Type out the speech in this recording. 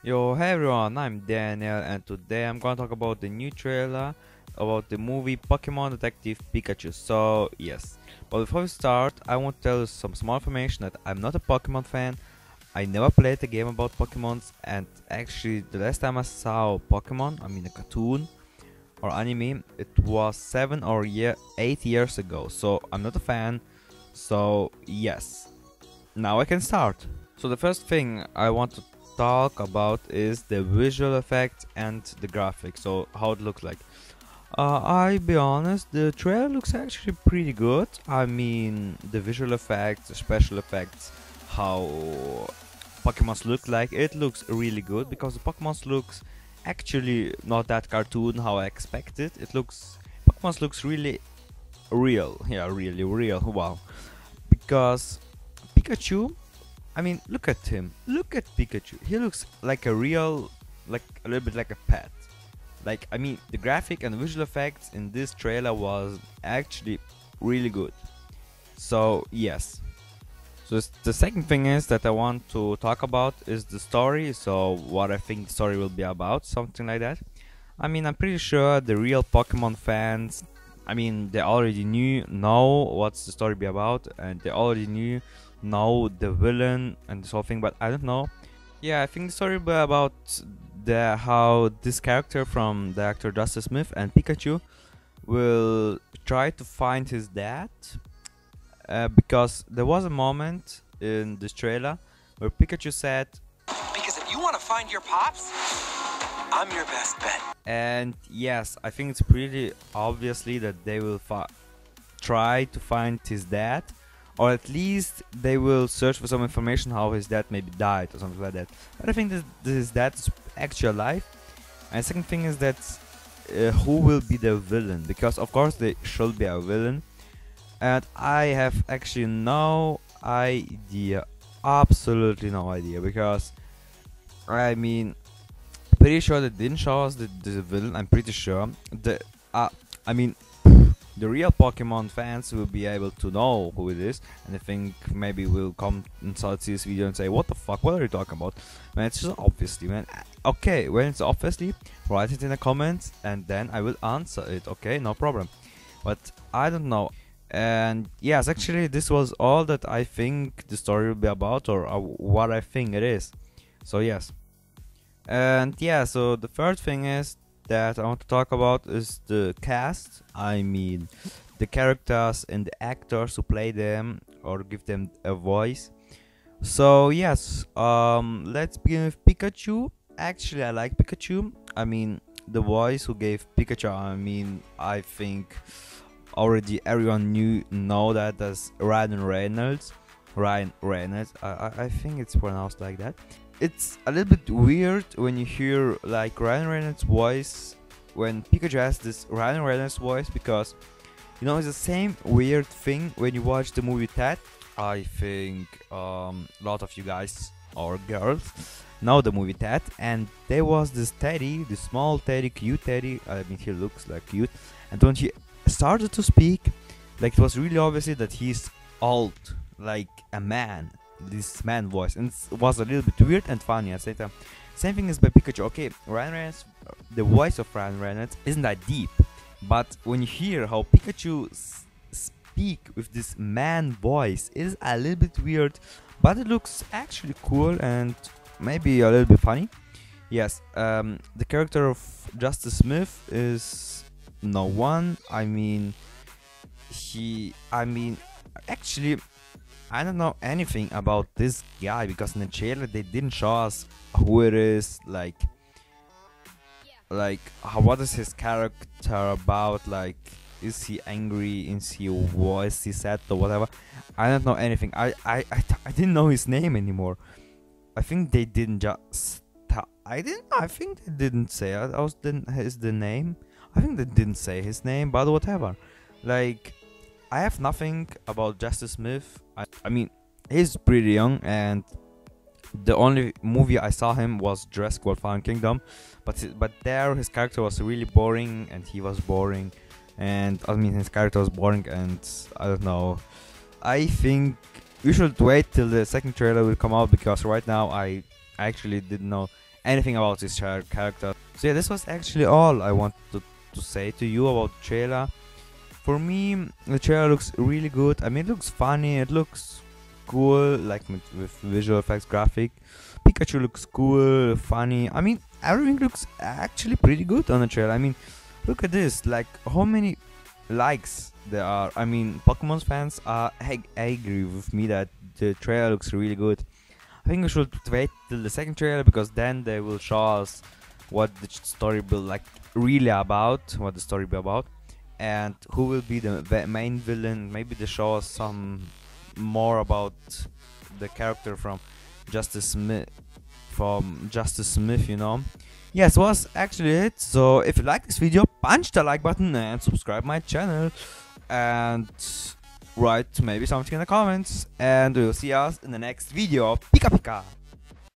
Yo, hey everyone, I'm Daniel, and today I'm gonna talk about the new trailer about the movie Pokemon Detective Pikachu. So, yes, but before we start, I want to tell you some small information that I'm not a Pokemon fan. I never played a game about Pokemons, and actually, the last time I saw Pokemon, I mean a cartoon or anime, it was seven or year, eight years ago. So, I'm not a fan. So, yes, now I can start. So, the first thing I want to talk about is the visual effects and the graphics so how it looks like. Uh, I be honest the trailer looks actually pretty good. I mean the visual effects the special effects how Pokemons look like it looks really good because the Pokemons looks actually not that cartoon how I expected. It looks Pokemons looks really real. Yeah really real. Wow. Because Pikachu I mean, look at him. Look at Pikachu. He looks like a real, like a little bit like a pet. Like, I mean, the graphic and visual effects in this trailer was actually really good. So, yes. So, the second thing is that I want to talk about is the story. So, what I think the story will be about, something like that. I mean, I'm pretty sure the real Pokemon fans, I mean, they already knew, know what's the story be about, and they already knew know the villain and this whole thing, but I don't know. Yeah, I think the story about the how this character from the actor Justice Smith and Pikachu will try to find his dad uh, because there was a moment in this trailer where Pikachu said, "Because if you want to find your pops, I'm your best bet." And yes, I think it's pretty obviously that they will try to find his dad or at least they will search for some information how his dad maybe died or something like that. But I think this, this is dad's actual life. And second thing is that uh, who will be the villain? Because of course there should be a villain, and I have actually no idea, absolutely no idea. Because I mean, pretty sure they didn't show us the, the villain. I'm pretty sure the uh, I mean the real Pokemon fans will be able to know who it is, and I think maybe we'll come inside this video and say, "What the fuck? What are you talking about?" Man, it's just obviously, man. Okay, when it's obviously, write it in the comments, and then I will answer it. Okay, no problem. But I don't know. And yes, actually, this was all that I think the story will be about, or uh, what I think it is. So yes. And yeah, so the third thing is that I want to talk about is the cast. I mean, the characters and the actors who play them or give them a voice. So yes, um, let's begin with Pikachu. Actually, I like Pikachu. I mean, the voice who gave Pikachu. I mean, I think already everyone knew know that as Ryan Reynolds. Ryan Reynolds. I, I, I think it's pronounced like that it's a little bit weird when you hear like Ryan Reynolds' voice when Pikachu has this Ryan Reynolds voice because you know it's the same weird thing when you watch the movie Ted. I think um, a lot of you guys or girls know the movie Ted, and there was this Teddy, this small Teddy, cute Teddy. I mean, he looks like cute, and when he started to speak, like it was really obviously that he's old, like a man, this man voice, and it was a little bit weird and funny at the same. Same thing is by Pikachu. Okay, Ryan Reynolds, the voice of Ryan Reynolds isn't that deep, but when you hear how Pikachu speak with this man voice, is a little bit weird, but it looks actually cool and maybe a little bit funny. Yes, um, the character of Justice Smith is no one. I mean, he. I mean, actually, I don't know anything about this guy because in the trailer they didn't show us who it is, like, like how, what is his character about, like, is he angry, is he voice, he sad or whatever. I don't know anything. I, I, I, I didn't know his name anymore. I think they didn't just. I didn't. I think they didn't say. I was didn't his the name. I think they didn't say his name, but whatever. Like I have nothing about Justice Smith. I, I mean, he's pretty young, and the only movie I saw him was Jurassic World Fallen Kingdom, but but there his character was really boring, and he was boring, and I mean his character was boring, and I don't know. I think we should wait till the second trailer will come out because right now I actually didn't know anything about this char- character. So yeah, this was actually all I wanted to, to say to you about the trailer. For me, the trailer looks really good. I mean, it looks funny. It looks cool, like with, visual effects, graphic. Pikachu looks cool, funny. I mean, everything looks actually pretty good on the trailer. I mean, look at this. Like, how many likes there are? I mean, Pokemon fans are. I, I agree with me that the trailer looks really good. I think we should wait till the second trailer because then they will show us what the story will like really about, what the story be about, and who will be the main villain. Maybe they show us some more about the character from Justice Smith, from Justice Smith, you know. Yes, was actually it. So if you like this video, punch the like button and subscribe my channel, and write maybe something in the comments. And we'll see us in the next video. Pika pika.